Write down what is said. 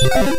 you